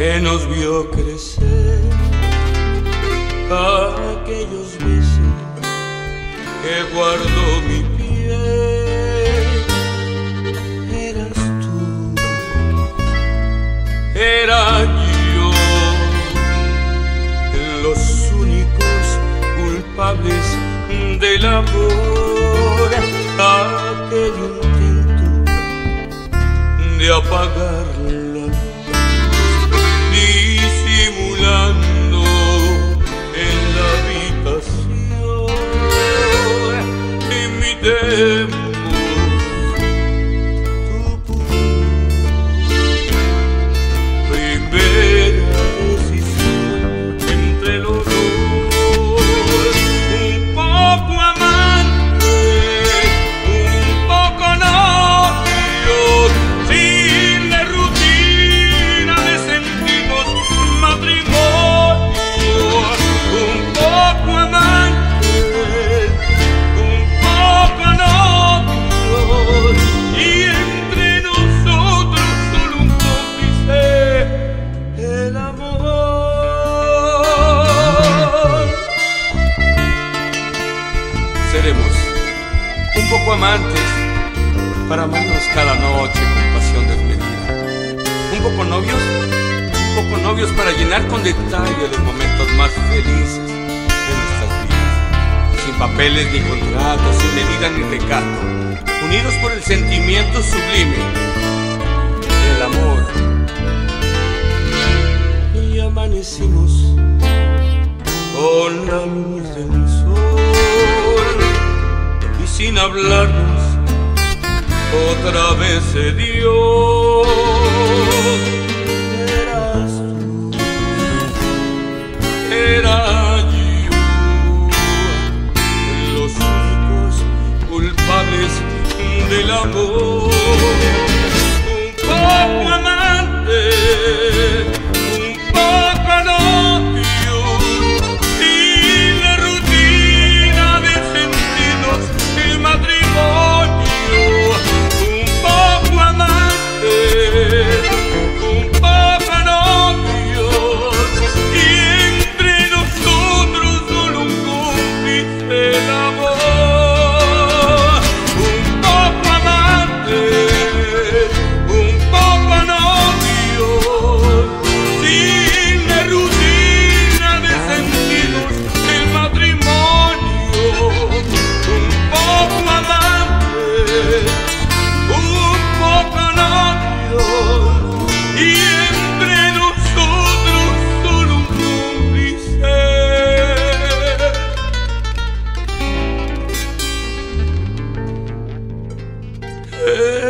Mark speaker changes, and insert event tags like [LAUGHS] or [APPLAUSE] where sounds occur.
Speaker 1: que nos vio crecer. Aquellos besos que guardó mi piel. Eras tú, era yo, los únicos culpables del amor. Aquel intento de apagar amantes para amarnos cada noche con pasión desmedida. Un poco novios, un poco novios para llenar con detalle los momentos más felices de nuestras vidas. Sin papeles ni contratos, sin medida ni recato, unidos por el sentimiento sublime del amor. Y amanecimos con la luz del sol sin hablarnos otra vez se dio. Eras tú, era yo, los únicos culpables del amor. Uh... [LAUGHS]